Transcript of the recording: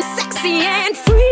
sexy and free.